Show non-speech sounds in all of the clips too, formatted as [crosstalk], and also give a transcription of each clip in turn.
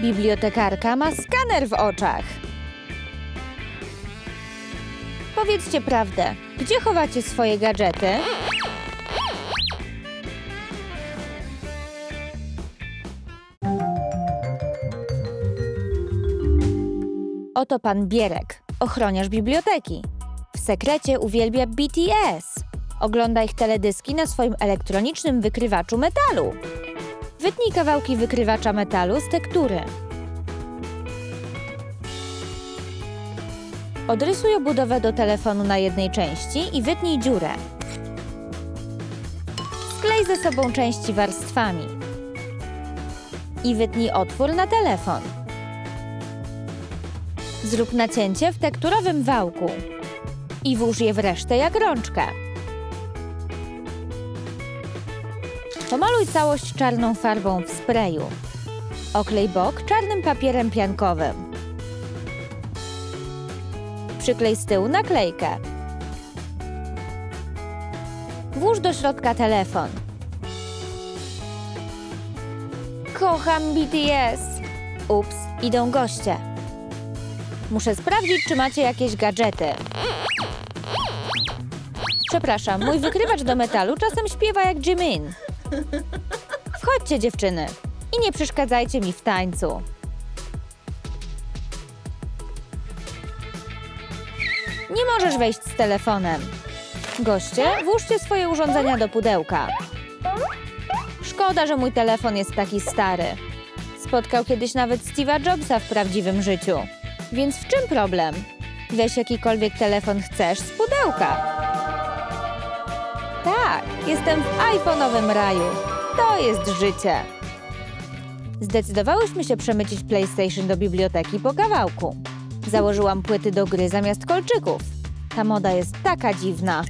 Bibliotekarka ma skaner w oczach. Powiedzcie prawdę, gdzie chowacie swoje gadżety? Oto pan Bierek, ochroniarz biblioteki. W sekrecie uwielbia BTS. Ogląda ich teledyski na swoim elektronicznym wykrywaczu metalu. Wytnij kawałki wykrywacza metalu z tektury. Odrysuj obudowę do telefonu na jednej części i wytnij dziurę. Sklej ze sobą części warstwami. I wytnij otwór na telefon. Zrób nacięcie w tekturowym wałku. I włóż je w resztę jak rączkę. Pomaluj całość czarną farbą w sprayu. Oklej bok czarnym papierem piankowym. Przyklej z tyłu naklejkę. Włóż do środka telefon. Kocham BTS! Ups, idą goście. Muszę sprawdzić, czy macie jakieś gadżety. Przepraszam, mój wykrywacz do metalu czasem śpiewa jak Jimin. Wchodźcie, dziewczyny, i nie przeszkadzajcie mi w tańcu. Nie możesz wejść z telefonem. Goście, włóżcie swoje urządzenia do pudełka. Szkoda, że mój telefon jest taki stary. Spotkał kiedyś nawet Steve'a Jobsa w prawdziwym życiu. Więc w czym problem? Weź jakikolwiek telefon chcesz z pudełka. Tak, jestem w iPhone'owym raju. To jest życie. Zdecydowałyśmy się przemycić PlayStation do biblioteki po kawałku. Założyłam płyty do gry zamiast kolczyków. Ta moda jest taka dziwna.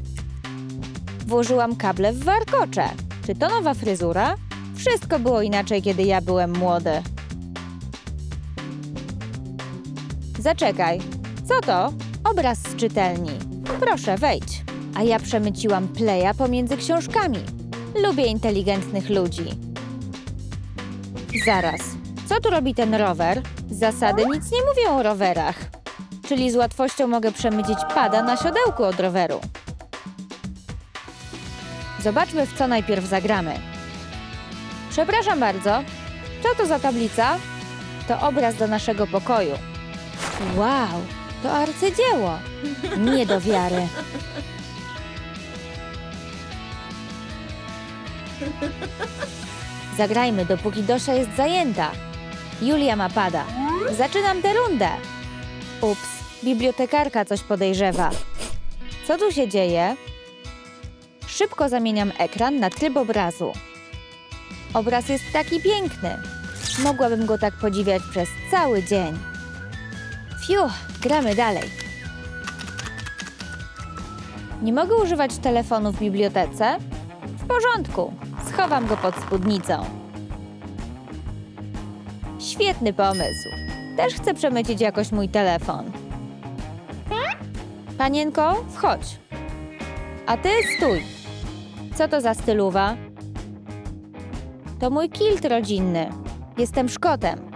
Włożyłam kable w warkocze. Czy to nowa fryzura? Wszystko było inaczej, kiedy ja byłem młody. Zaczekaj. Co to? Obraz z czytelni. Proszę, wejdź. A ja przemyciłam playa pomiędzy książkami. Lubię inteligentnych ludzi. Zaraz. Co tu robi ten rower? Zasady nic nie mówią o rowerach. Czyli z łatwością mogę przemycić pada na siodełku od roweru. Zobaczmy, w co najpierw zagramy. Przepraszam bardzo. Co to za tablica? To obraz do naszego pokoju. Wow, to arcydzieło. Nie do wiary. [laughs] Zagrajmy, dopóki Dosia jest zajęta. Julia ma pada. Zaczynam tę rundę. Ups, bibliotekarka coś podejrzewa. Co tu się dzieje? Szybko zamieniam ekran na tryb obrazu. Obraz jest taki piękny. Mogłabym go tak podziwiać przez cały dzień. Fiu, gramy dalej. Nie mogę używać telefonu w bibliotece? W porządku, schowam go pod spódnicą. Świetny pomysł. Też chcę przemycić jakoś mój telefon. Panienko, wchodź. A ty stój. Co to za styluwa? To mój kilt rodzinny. Jestem Szkotem.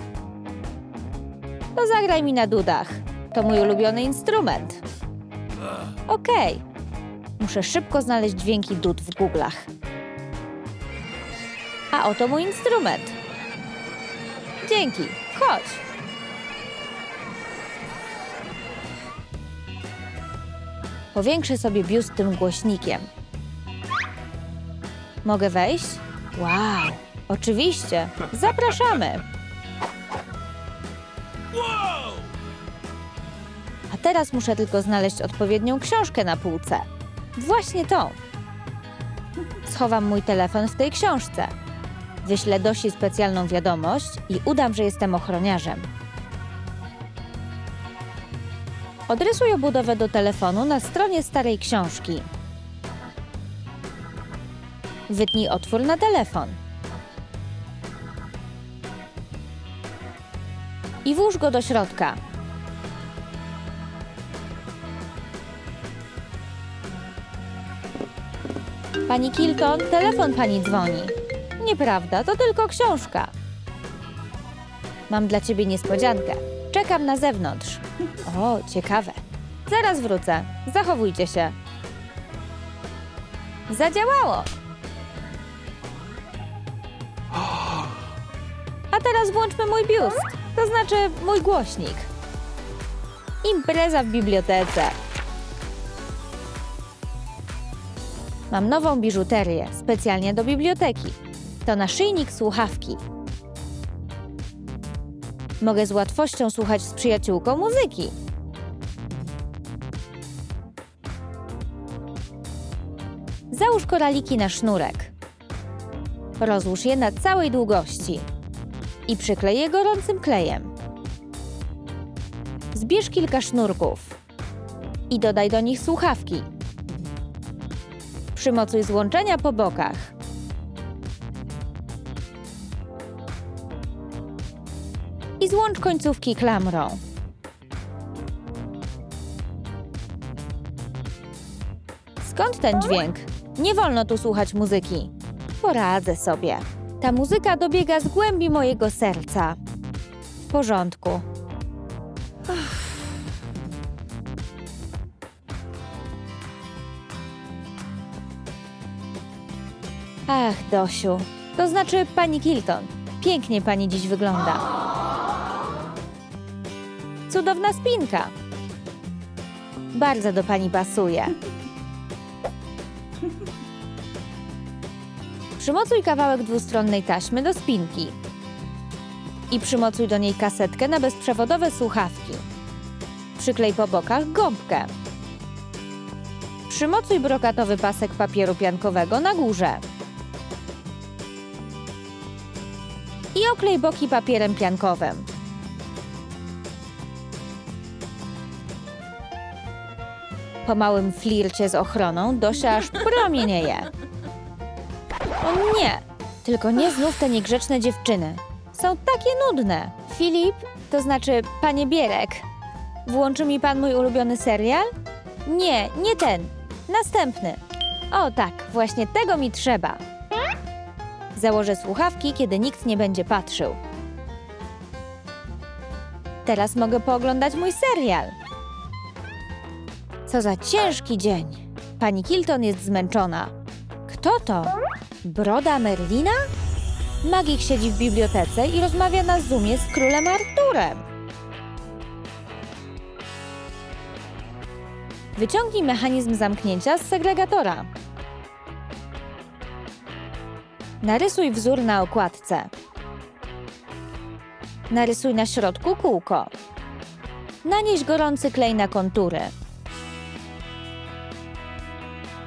To zagraj mi na dudach. To mój ulubiony instrument. Okej. Muszę szybko znaleźć dźwięki dud w Google'ach. A oto mój instrument. Dzięki. Chodź. Powiększę sobie biust tym głośnikiem. Mogę wejść? Wow, oczywiście. Zapraszamy. A teraz muszę tylko znaleźć odpowiednią książkę na półce. Właśnie tą. Schowam mój telefon w tej książce. Wyślę Dosi specjalną wiadomość i udam, że jestem ochroniarzem. Odrysuj obudowę do telefonu na stronie starej książki. Wytnij otwór na telefon. I włóż go do środka. Pani Kilton, telefon pani dzwoni. Nieprawda, to tylko książka. Mam dla ciebie niespodziankę. Czekam na zewnątrz. O, ciekawe. Zaraz wrócę. Zachowujcie się. Zadziałało! A teraz włączmy mój biust, to znaczy mój głośnik. Impreza w bibliotece. Mam nową biżuterię, specjalnie do biblioteki. To naszyjnik słuchawki. Mogę z łatwością słuchać z przyjaciółką muzyki. Załóż koraliki na sznurek. Rozłóż je na całej długości i przyklej je gorącym klejem. Zbierz kilka sznurków i dodaj do nich słuchawki. Przymocuj złączenia po bokach. Złącz końcówki klamrą. Skąd ten dźwięk? Nie wolno tu słuchać muzyki. Poradzę sobie. Ta muzyka dobiega z głębi mojego serca. W porządku. Ach, Dosiu. To znaczy pani Kilton. Pięknie pani dziś wygląda. Cudowna spinka. Bardzo do pani pasuje. Przymocuj kawałek dwustronnej taśmy do spinki i przymocuj do niej kasetkę na bezprzewodowe słuchawki. Przyklej po bokach gąbkę. Przymocuj brokatowy pasek papieru piankowego na górze. I oklej boki papierem piankowym. Po małym flircie z ochroną Dosia aż promienieje. O nie! Tylko nie znów te niegrzeczne dziewczyny. Są takie nudne. Filip, to znaczy panie Bierek, włączy mi pan mój ulubiony serial? Nie, nie ten. Następny. O tak, właśnie tego mi trzeba. Założę słuchawki, kiedy nikt nie będzie patrzył. Teraz mogę pooglądać mój serial. Co za ciężki dzień. Pani Kilton jest zmęczona. Kto to? Broda Merlina? Magik siedzi w bibliotece i rozmawia na Zoomie z królem Arturem. Wyciągnij mechanizm zamknięcia z segregatora. Narysuj wzór na okładce. Narysuj na środku kółko. Nanieś gorący klej na kontury.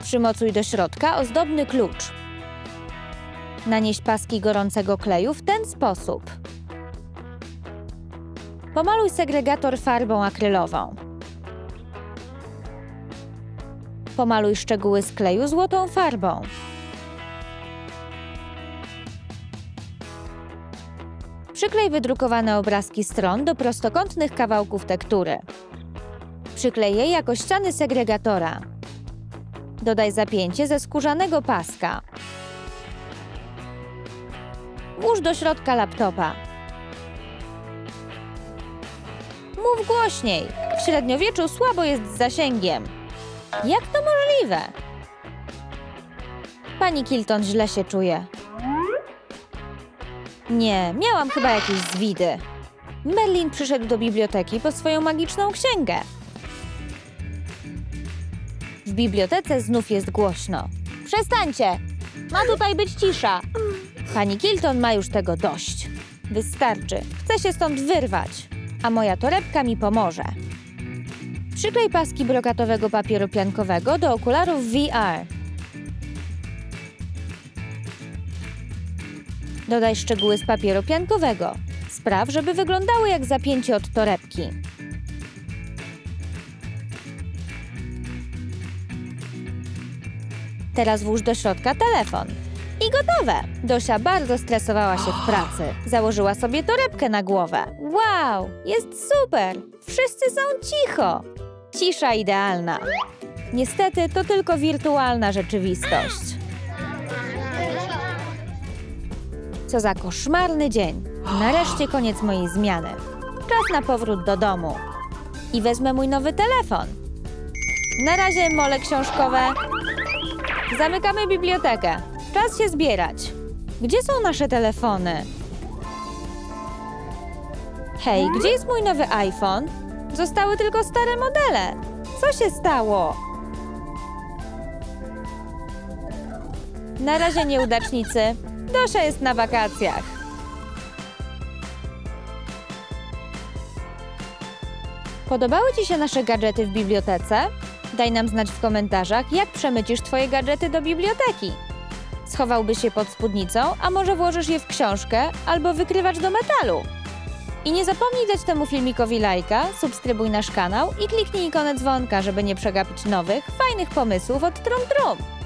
Przymocuj do środka ozdobny klucz. Nanieś paski gorącego kleju w ten sposób. Pomaluj segregator farbą akrylową. Pomaluj szczegóły z kleju złotą farbą. Przyklej wydrukowane obrazki stron do prostokątnych kawałków tektury. Przyklej je jako ściany segregatora. Dodaj zapięcie ze skórzanego paska. Włóż do środka laptopa. Mów głośniej. W średniowieczu słabo jest z zasięgiem. Jak to możliwe? Pani Kilton źle się czuje. Nie, miałam chyba jakieś zwidy. Merlin przyszedł do biblioteki po swoją magiczną księgę. Bibliotece znów jest głośno. Przestańcie! Ma tutaj być cisza. Pani Kilton ma już tego dość. Wystarczy. Chcę się stąd wyrwać, a moja torebka mi pomoże. Przyklej paski brokatowego papieru piankowego do okularów VR. Dodaj szczegóły z papieru piankowego. Spraw, żeby wyglądały jak zapięcie od torebki. Teraz włóż do środka telefon. I gotowe! Dosia bardzo stresowała się w pracy. Założyła sobie torebkę na głowę. Wow, jest super! Wszyscy są cicho! Cisza idealna. Niestety to tylko wirtualna rzeczywistość. Co za koszmarny dzień. Nareszcie koniec mojej zmiany. Czas na powrót do domu. I wezmę mój nowy telefon. Na razie mole książkowe. Zamykamy bibliotekę. Czas się zbierać. Gdzie są nasze telefony? Hej, gdzie jest mój nowy iPhone? Zostały tylko stare modele. Co się stało? Na razie nieudacznicy. Dosia jest na wakacjach. Podobały Ci się nasze gadżety w bibliotece? Daj nam znać w komentarzach, jak przemycisz Twoje gadżety do biblioteki. Schowałbyś je pod spódnicą, a może włożysz je w książkę albo wykrywacz do metalu. I nie zapomnij dać temu filmikowi lajka, subskrybuj nasz kanał i kliknij ikonę dzwonka, żeby nie przegapić nowych, fajnych pomysłów od Trum Trum.